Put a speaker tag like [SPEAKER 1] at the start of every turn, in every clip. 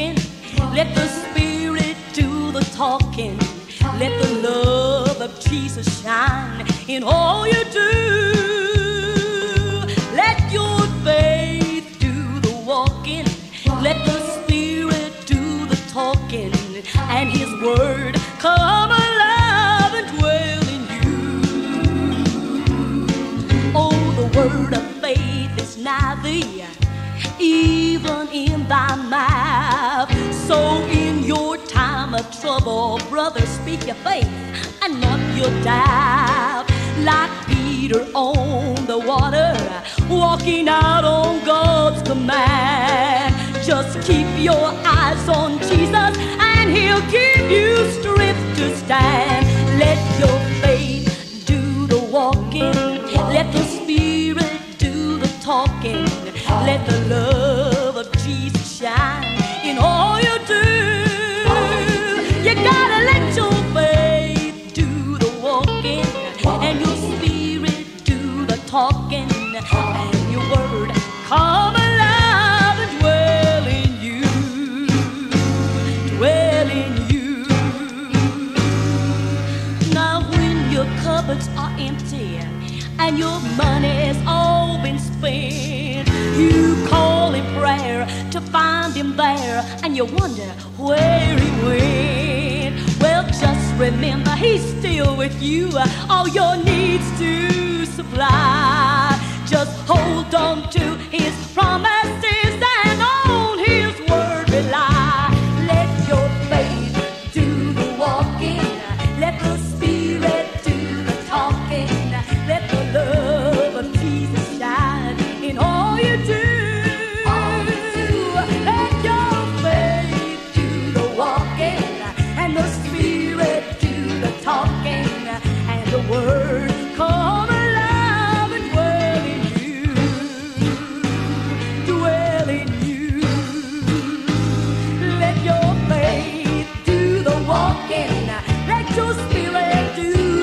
[SPEAKER 1] walking. Let the Spirit do the talking. Let the love of Jesus shine in all you do. Let your faith do the walking. Let the Spirit do the talking. And His word come alive and dwell in you. Oh, the word of faith is nigh thee, even in thy mouth. So in your time of trouble, brother, speak your faith and not your doubt. Like Peter on the water, walking out on God's command. Just keep your eyes on Jesus, and He'll give you strength to stand. Let your faith do the walking. Let the Spirit do the talking. Let the love of Jesus shine in all you do. You gotta let your faith do the walking, and your spirit do the talking, and your word come alive and dwell in you, dwell in you. Now when your cupboards are empty and your money's all been spent, you call in prayer to find him there, and you wonder where he went. Well, just remember he's still with you, all your needs to supply. Just hold on to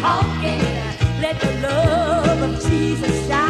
[SPEAKER 1] talking. Let the love of Jesus shine.